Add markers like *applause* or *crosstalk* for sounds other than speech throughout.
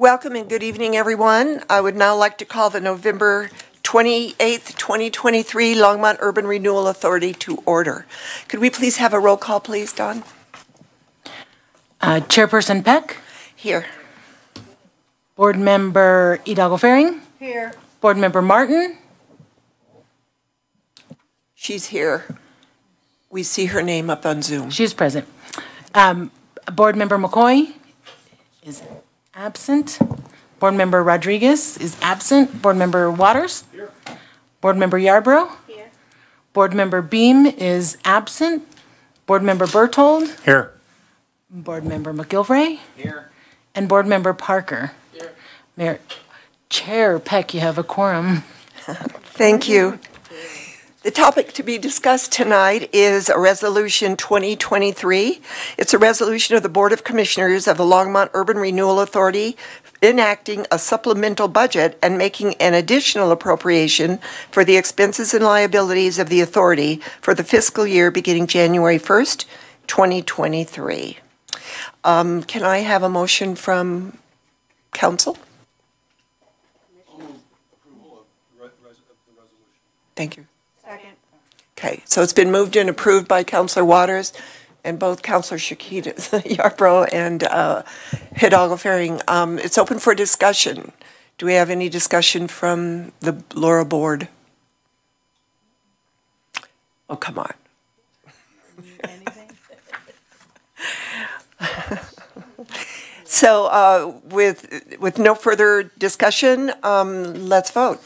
Welcome and good evening, everyone. I would now like to call the November 28th, 2023 Longmont Urban Renewal Authority to order. Could we please have a roll call, please, Don? Uh, Chairperson Peck, Here. Board Member Hidalgo Fahring, Here. Board Member Martin, She's here. We see her name up on Zoom. she's present. Um, Board Member McCoy is absent. Board Member Rodriguez is absent. Board Member Waters? Here. Board Member Yarbrough? Here. Board Member Beam is absent. Board Member Bertold? Here. Board Member McGilvray? Here. And Board Member Parker? Here. Mayor, Chair Peck, you have a quorum. Thank you. The topic to be discussed tonight is a Resolution 2023. It's a resolution of the Board of Commissioners of the Longmont Urban Renewal Authority enacting a supplemental budget and making an additional appropriation for the expenses and liabilities of the authority for the fiscal year beginning January 1st, 2023. Um, Can I have a motion from council? Thank you. Okay, so it's been moved and approved by Counselor Waters and both Counselor Shiquita *laughs* Yarbrough and uh, Hidalgo Fahring. Um, It's open for discussion. Do we have any discussion from the LURA Board? Oh, come on. *laughs* So uh, with, with no further discussion, um, let's vote.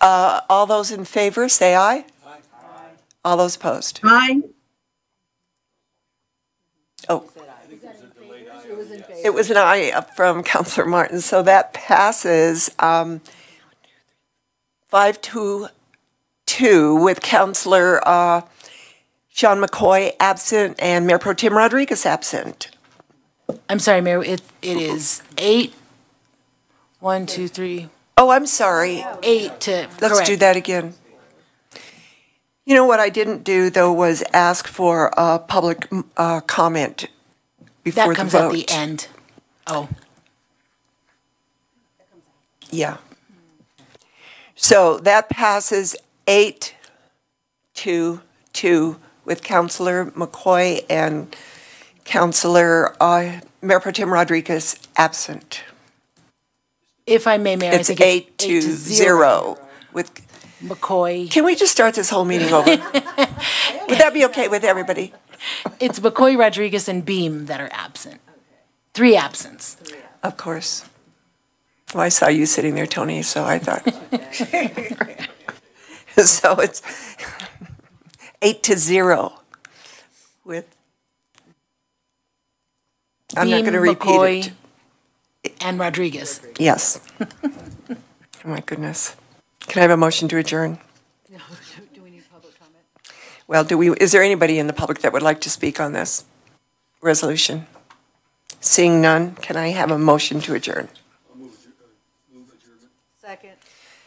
Uh, All those in favor, say aye. All those opposed? Aye. Oh. It was an aye up from *laughs* Counselor Martin, so that passes um, five to two with Counselor uh, Sean McCoy absent and Mayor Pro Tem Rodriguez absent. I'm sorry, Mayor, It it is eight. One, two, three. Oh, I'm sorry. eight to, Let's do that again. You know what I didn't do, though, was ask for a public uh, comment before That the comes at the end. Oh, Yeah. So that passes eight to two with Counselor McCoy and Counselor uh, Mayor Pro Tem Rodriguez absent. if I may, Mayor, I It's think eight it's to zero with, McCoy, can we just start this whole meeting over? *laughs* Would that be okay with everybody? it's McCoy, Rodriguez, and Beam that are absent. Three absents. Of course. Well, I saw you sitting there, Tony, so I thought. *laughs* So it's eight to zero with, I'm not Beam, going to repeat McCoy, it. And Rodriguez. Yes. *laughs* Oh, my goodness. Can I have a motion to adjourn? No, *laughs* Do we need public comment? Well, do we, is there anybody in the public that would like to speak on this resolution? Seeing none, can I have a motion to adjourn? Second.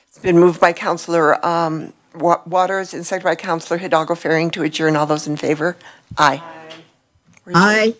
It's been moved by Counselor um, Waters and seconded by Counselor Hidalgo Fahring to adjourn. All those in favor? Aye. Aye.